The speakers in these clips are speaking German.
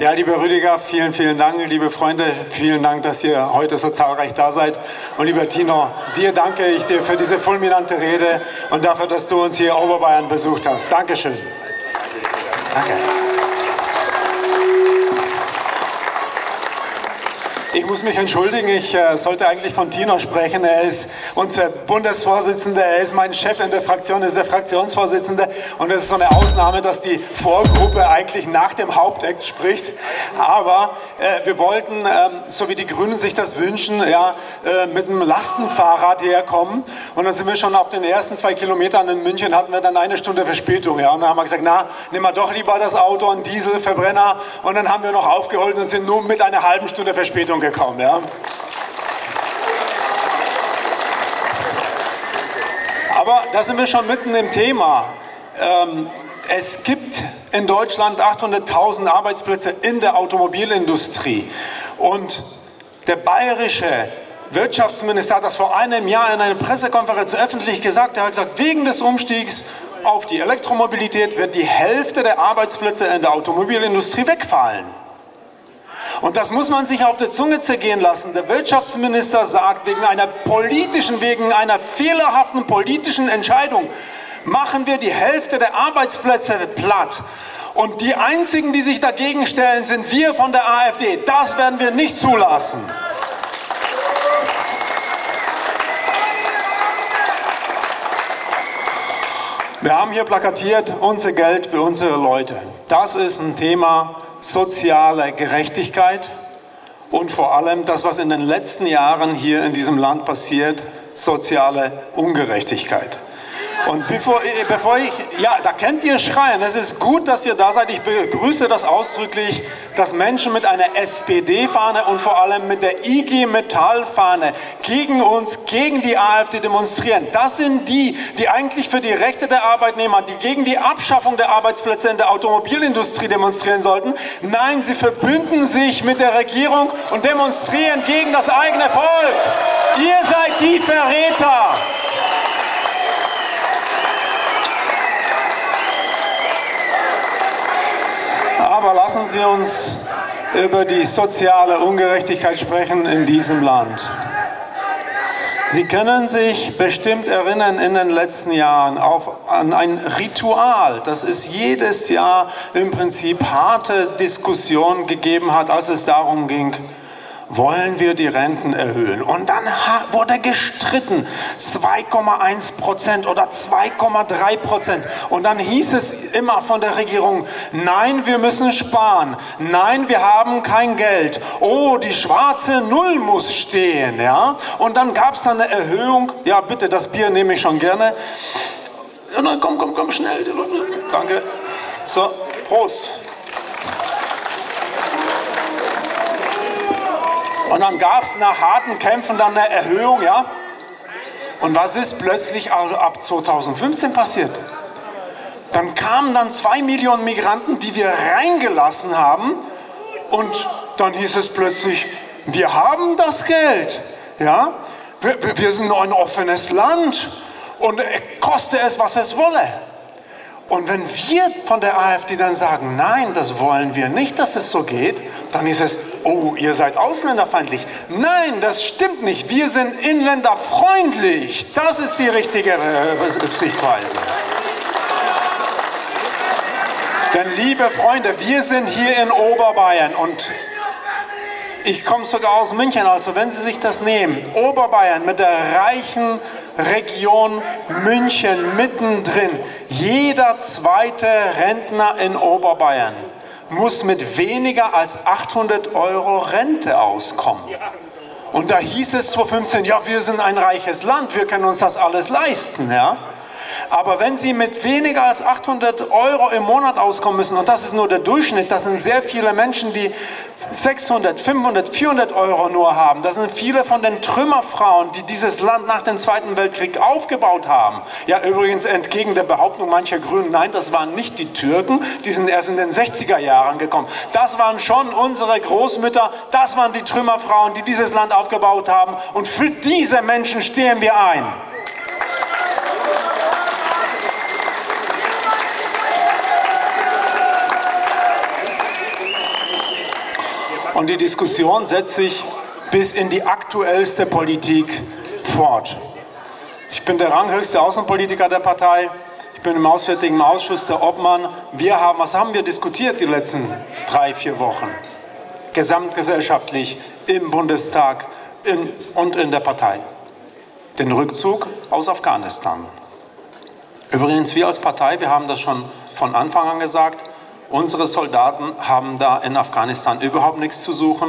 Ja, lieber Rüdiger, vielen, vielen Dank. Liebe Freunde, vielen Dank, dass ihr heute so zahlreich da seid. Und lieber Tino, dir danke ich dir für diese fulminante Rede und dafür, dass du uns hier Oberbayern besucht hast. Dankeschön. Danke. Ich muss mich entschuldigen, ich äh, sollte eigentlich von Tino sprechen. Er ist unser Bundesvorsitzender, er ist mein Chef in der Fraktion, er ist der Fraktionsvorsitzende. Und es ist so eine Ausnahme, dass die Vorgruppe eigentlich nach dem Hauptakt spricht. Aber äh, wir wollten, ähm, so wie die Grünen sich das wünschen, ja, äh, mit einem Lastenfahrrad herkommen. Und dann sind wir schon auf den ersten zwei Kilometern in München, hatten wir dann eine Stunde Verspätung. Ja. Und dann haben wir gesagt, na, nehmen wir doch lieber das Auto, einen Dieselverbrenner. Und dann haben wir noch aufgeholt und sind nur mit einer halben Stunde Verspätung Richtung gekommen. Ja? Aber da sind wir schon mitten im Thema. Ähm, es gibt in Deutschland 800.000 Arbeitsplätze in der Automobilindustrie. Und der bayerische Wirtschaftsminister hat das vor einem Jahr in einer Pressekonferenz öffentlich gesagt. Er hat gesagt, wegen des Umstiegs auf die Elektromobilität wird die Hälfte der Arbeitsplätze in der Automobilindustrie wegfallen. Und das muss man sich auf der Zunge zergehen lassen. Der Wirtschaftsminister sagt, wegen einer politischen, wegen einer fehlerhaften politischen Entscheidung machen wir die Hälfte der Arbeitsplätze platt. Und die einzigen, die sich dagegen stellen, sind wir von der AfD. Das werden wir nicht zulassen. Wir haben hier plakatiert, unser Geld für unsere Leute. Das ist ein Thema, soziale Gerechtigkeit und vor allem das, was in den letzten Jahren hier in diesem Land passiert, soziale Ungerechtigkeit. Und bevor, bevor ich, ja, da kennt ihr Schreien. Es ist gut, dass ihr da seid. Ich begrüße das ausdrücklich, dass Menschen mit einer SPD-Fahne und vor allem mit der IG Metall-Fahne gegen uns, gegen die AfD demonstrieren. Das sind die, die eigentlich für die Rechte der Arbeitnehmer, die gegen die Abschaffung der Arbeitsplätze in der Automobilindustrie demonstrieren sollten. Nein, sie verbünden sich mit der Regierung und demonstrieren gegen das eigene Volk. Ihr seid die Verräter. Aber lassen Sie uns über die soziale Ungerechtigkeit sprechen in diesem Land. Sie können sich bestimmt erinnern in den letzten Jahren auf, an ein Ritual, das es jedes Jahr im Prinzip harte Diskussionen gegeben hat, als es darum ging, wollen wir die Renten erhöhen. Und dann wurde gestritten, 2,1 Prozent oder 2,3 Prozent. Und dann hieß es immer von der Regierung, nein, wir müssen sparen, nein, wir haben kein Geld, oh, die schwarze Null muss stehen. Ja? Und dann gab es eine Erhöhung, ja bitte, das Bier nehme ich schon gerne. Komm, komm, komm, schnell. Danke. So, Prost. Und dann gab es nach harten Kämpfen dann eine Erhöhung, ja. Und was ist plötzlich ab 2015 passiert? Dann kamen dann zwei Millionen Migranten, die wir reingelassen haben. Und dann hieß es plötzlich, wir haben das Geld. Ja? Wir, wir sind ein offenes Land und koste es, was es wolle. Und wenn wir von der AfD dann sagen, nein, das wollen wir nicht, dass es so geht, dann ist es, oh, ihr seid ausländerfeindlich. Nein, das stimmt nicht. Wir sind inländerfreundlich. Das ist die richtige äh, Sichtweise. Denn liebe Freunde, wir sind hier in Oberbayern und ich komme sogar aus München, also wenn Sie sich das nehmen, Oberbayern mit der reichen Region München mittendrin. Jeder zweite Rentner in Oberbayern muss mit weniger als 800 Euro Rente auskommen. Und da hieß es vor 15, ja, wir sind ein reiches Land, wir können uns das alles leisten. Ja? Aber wenn Sie mit weniger als 800 Euro im Monat auskommen müssen, und das ist nur der Durchschnitt, das sind sehr viele Menschen, die 600, 500, 400 Euro nur haben. Das sind viele von den Trümmerfrauen, die dieses Land nach dem Zweiten Weltkrieg aufgebaut haben. Ja, übrigens entgegen der Behauptung mancher Grünen, nein, das waren nicht die Türken, die sind erst in den 60er Jahren gekommen. Das waren schon unsere Großmütter, das waren die Trümmerfrauen, die dieses Land aufgebaut haben. Und für diese Menschen stehen wir ein. Und die Diskussion setzt sich bis in die aktuellste Politik fort. Ich bin der ranghöchste Außenpolitiker der Partei. Ich bin im Auswärtigen Ausschuss der Obmann. Wir haben, was haben wir diskutiert die letzten drei, vier Wochen? Gesamtgesellschaftlich im Bundestag in, und in der Partei. Den Rückzug aus Afghanistan. Übrigens, wir als Partei, wir haben das schon von Anfang an gesagt, unsere Soldaten haben da in Afghanistan überhaupt nichts zu suchen.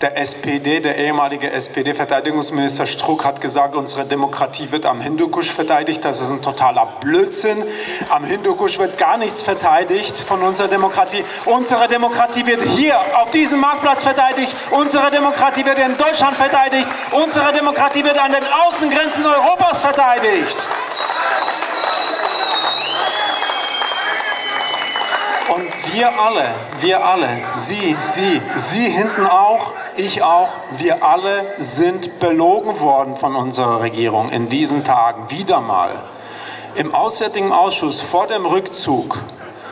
Der SPD, der ehemalige SPD-Verteidigungsminister Struck hat gesagt, unsere Demokratie wird am Hindukusch verteidigt. Das ist ein totaler Blödsinn. Am Hindukusch wird gar nichts verteidigt von unserer Demokratie. Unsere Demokratie wird hier auf diesem Marktplatz verteidigt. Unsere Demokratie wird in Deutschland verteidigt. Unsere Demokratie wird an den Außengrenzen Europas verteidigt. Wir alle, wir alle, Sie, Sie, Sie hinten auch, ich auch, wir alle sind belogen worden von unserer Regierung in diesen Tagen, wieder mal. Im Auswärtigen Ausschuss vor dem Rückzug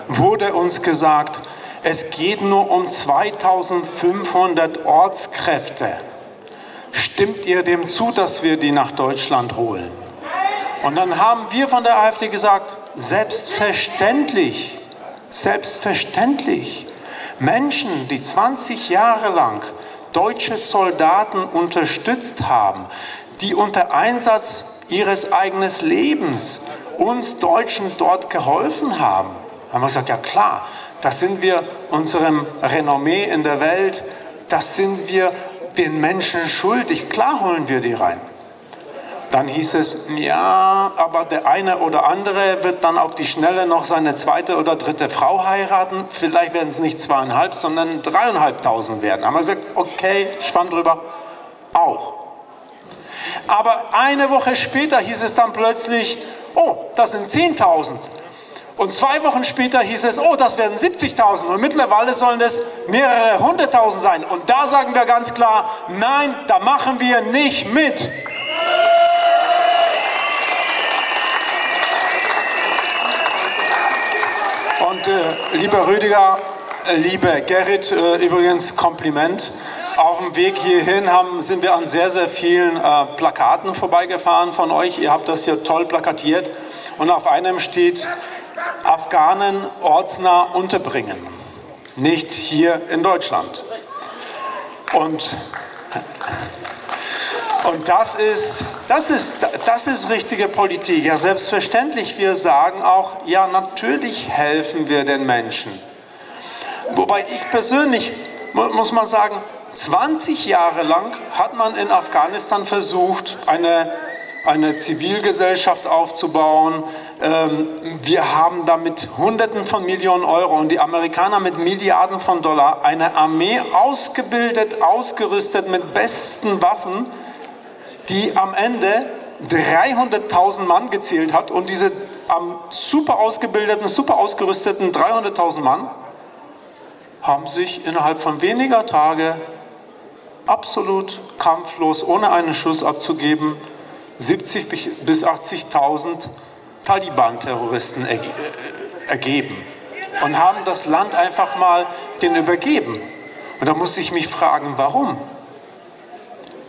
wurde uns gesagt, es geht nur um 2500 Ortskräfte. Stimmt ihr dem zu, dass wir die nach Deutschland holen? Und dann haben wir von der AfD gesagt, selbstverständlich Selbstverständlich. Menschen, die 20 Jahre lang deutsche Soldaten unterstützt haben, die unter Einsatz ihres eigenen Lebens uns Deutschen dort geholfen haben, haben wir gesagt, ja klar, das sind wir unserem Renommee in der Welt, das sind wir den Menschen schuldig. Klar holen wir die rein. Dann hieß es, ja, aber der eine oder andere wird dann auf die Schnelle noch seine zweite oder dritte Frau heiraten. Vielleicht werden es nicht zweieinhalb, sondern dreieinhalbtausend werden. Haben wir gesagt, okay, schwamm drüber, auch. Aber eine Woche später hieß es dann plötzlich, oh, das sind 10.000. Und zwei Wochen später hieß es, oh, das werden 70.000. Und mittlerweile sollen es mehrere hunderttausend sein. Und da sagen wir ganz klar, nein, da machen wir nicht mit. Lieber Rüdiger, äh, liebe Gerrit, äh, übrigens Kompliment. Auf dem Weg hierhin haben, sind wir an sehr, sehr vielen äh, Plakaten vorbeigefahren von euch. Ihr habt das hier toll plakatiert. Und auf einem steht, Afghanen ortsnah unterbringen. Nicht hier in Deutschland. Und und das ist, das, ist, das ist richtige Politik. Ja, selbstverständlich, wir sagen auch, ja, natürlich helfen wir den Menschen. Wobei ich persönlich, muss man sagen, 20 Jahre lang hat man in Afghanistan versucht, eine, eine Zivilgesellschaft aufzubauen. Ähm, wir haben damit Hunderten von Millionen Euro und die Amerikaner mit Milliarden von Dollar eine Armee ausgebildet, ausgerüstet mit besten Waffen die am Ende 300.000 Mann gezählt hat und diese am super ausgebildeten, super ausgerüsteten 300.000 Mann haben sich innerhalb von weniger Tage absolut kampflos, ohne einen Schuss abzugeben, 70 bis 80.000 Taliban-Terroristen äh, ergeben und haben das Land einfach mal den übergeben. Und da muss ich mich fragen, warum?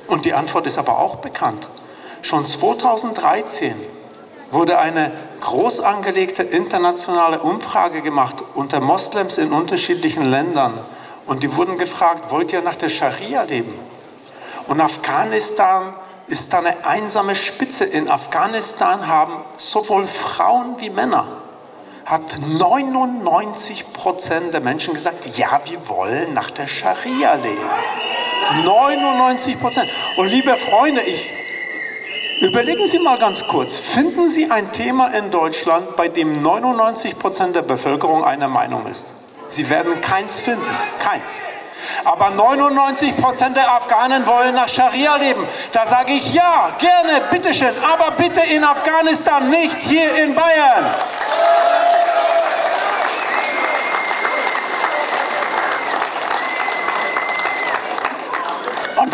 Und die Antwort ist aber auch bekannt. Schon 2013 wurde eine groß angelegte internationale Umfrage gemacht unter Moslems in unterschiedlichen Ländern. Und die wurden gefragt, wollt ihr nach der Scharia leben? Und Afghanistan ist da eine einsame Spitze. In Afghanistan haben sowohl Frauen wie Männer, hat 99 Prozent der Menschen gesagt, ja, wir wollen nach der Scharia leben. 99 Prozent. Und liebe Freunde, ich, überlegen Sie mal ganz kurz, finden Sie ein Thema in Deutschland, bei dem 99 Prozent der Bevölkerung einer Meinung ist? Sie werden keins finden, keins. Aber 99 Prozent der Afghanen wollen nach Scharia leben. Da sage ich ja, gerne, bitteschön, aber bitte in Afghanistan, nicht hier in Bayern.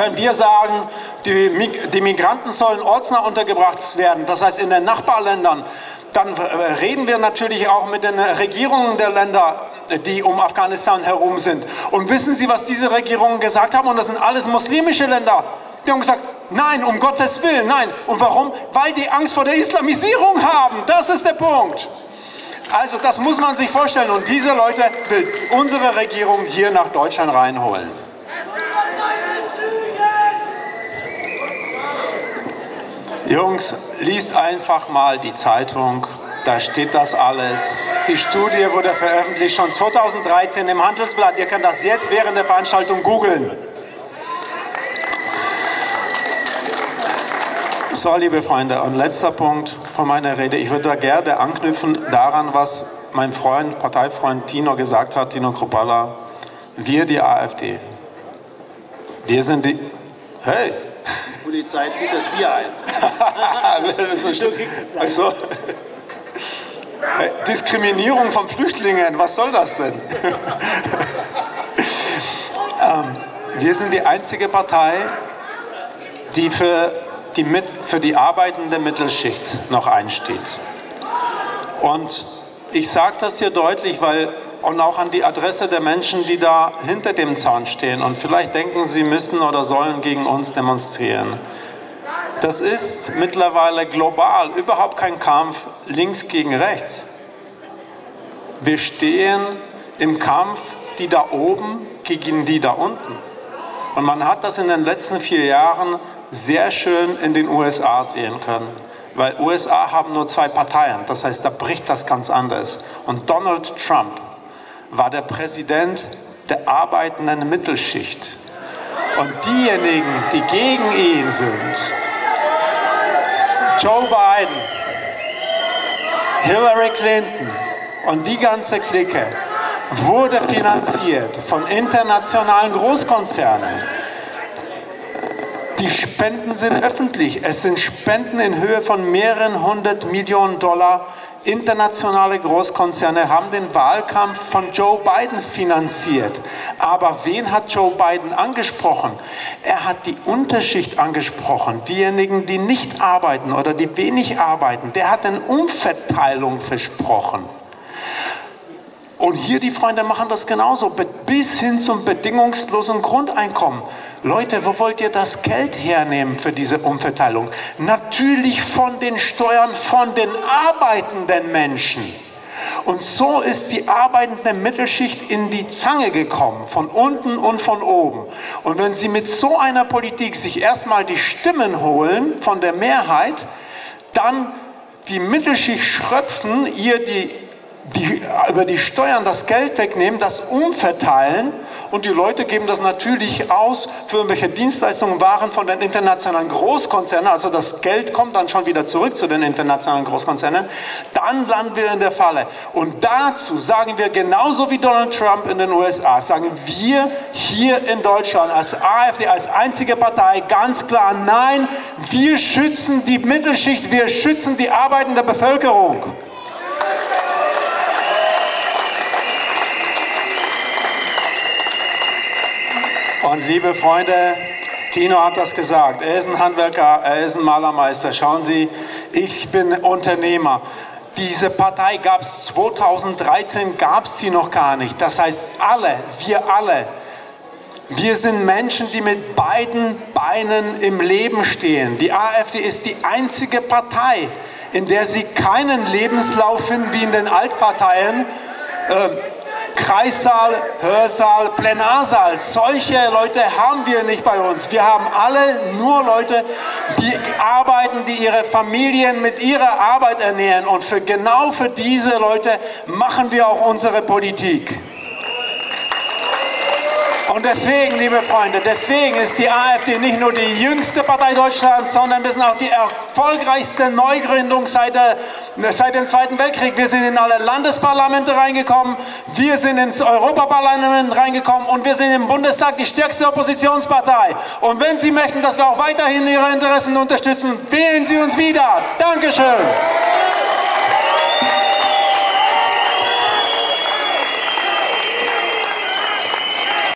Wenn wir sagen, die, die Migranten sollen ortsnah untergebracht werden, das heißt in den Nachbarländern, dann äh, reden wir natürlich auch mit den Regierungen der Länder die um Afghanistan herum sind. Und wissen Sie, was diese Regierungen gesagt haben? Und das sind alles muslimische Länder. Die haben gesagt, nein, um Gottes Willen, nein. Und warum? Weil die Angst vor der Islamisierung haben. Das ist der Punkt. Also das muss man sich vorstellen. Und diese Leute will unsere Regierung hier nach Deutschland reinholen. Jungs, liest einfach mal die Zeitung, da steht das alles. Die Studie wurde veröffentlicht schon 2013 im Handelsblatt. Ihr könnt das jetzt während der Veranstaltung googeln. So, liebe Freunde, und letzter Punkt von meiner Rede. Ich würde da gerne anknüpfen daran, was mein Freund, Parteifreund Tino gesagt hat, Tino Kropala. Wir, die AfD. Wir sind die. Hey! Polizei zieht das Bier ein. du kriegst es gleich. So. Diskriminierung von Flüchtlingen, was soll das denn? ähm, wir sind die einzige Partei, die für die, für die arbeitende Mittelschicht noch einsteht. Und ich sage das hier deutlich, weil und auch an die Adresse der Menschen, die da hinter dem Zaun stehen und vielleicht denken, sie müssen oder sollen gegen uns demonstrieren. Das ist mittlerweile global überhaupt kein Kampf links gegen rechts. Wir stehen im Kampf die da oben gegen die da unten. Und man hat das in den letzten vier Jahren sehr schön in den USA sehen können. Weil USA haben nur zwei Parteien, das heißt, da bricht das ganz anders. Und Donald Trump war der Präsident der arbeitenden Mittelschicht. Und diejenigen, die gegen ihn sind, Joe Biden, Hillary Clinton und die ganze Clique, wurde finanziert von internationalen Großkonzernen. Die Spenden sind öffentlich. Es sind Spenden in Höhe von mehreren hundert Millionen Dollar. Internationale Großkonzerne haben den Wahlkampf von Joe Biden finanziert. Aber wen hat Joe Biden angesprochen? Er hat die Unterschicht angesprochen, diejenigen, die nicht arbeiten oder die wenig arbeiten. Der hat eine Umverteilung versprochen. Und hier die Freunde machen das genauso, bis hin zum bedingungslosen Grundeinkommen. Leute, wo wollt ihr das Geld hernehmen für diese Umverteilung? Natürlich von den Steuern von den arbeitenden Menschen. Und so ist die arbeitende Mittelschicht in die Zange gekommen, von unten und von oben. Und wenn sie mit so einer Politik sich erstmal die Stimmen holen von der Mehrheit, dann die Mittelschicht schröpfen, ihr die die, über die Steuern das Geld wegnehmen, das umverteilen und die Leute geben das natürlich aus für irgendwelche Dienstleistungen, Waren von den internationalen Großkonzernen, also das Geld kommt dann schon wieder zurück zu den internationalen Großkonzernen, dann landen wir in der Falle. Und dazu sagen wir genauso wie Donald Trump in den USA, sagen wir hier in Deutschland als AfD, als einzige Partei ganz klar, nein, wir schützen die Mittelschicht, wir schützen die arbeitende Bevölkerung. Und liebe Freunde, Tino hat das gesagt. Er ist ein Handwerker, er ist ein Malermeister. Schauen Sie, ich bin Unternehmer. Diese Partei gab es 2013, gab es sie noch gar nicht. Das heißt, alle, wir alle, wir sind Menschen, die mit beiden Beinen im Leben stehen. Die AfD ist die einzige Partei, in der Sie keinen Lebenslauf finden wie in den Altparteien. Äh, Kreissaal, Hörsaal, Plenarsaal. Solche Leute haben wir nicht bei uns. Wir haben alle nur Leute, die arbeiten, die ihre Familien mit ihrer Arbeit ernähren. Und für genau für diese Leute machen wir auch unsere Politik. Und deswegen, liebe Freunde, deswegen ist die AfD nicht nur die jüngste Partei Deutschlands, sondern wir sind auch die erfolgreichste Neugründung seit, der, seit dem Zweiten Weltkrieg. Wir sind in alle Landesparlamente reingekommen, wir sind ins Europaparlament reingekommen und wir sind im Bundestag die stärkste Oppositionspartei. Und wenn Sie möchten, dass wir auch weiterhin Ihre Interessen unterstützen, wählen Sie uns wieder. Dankeschön.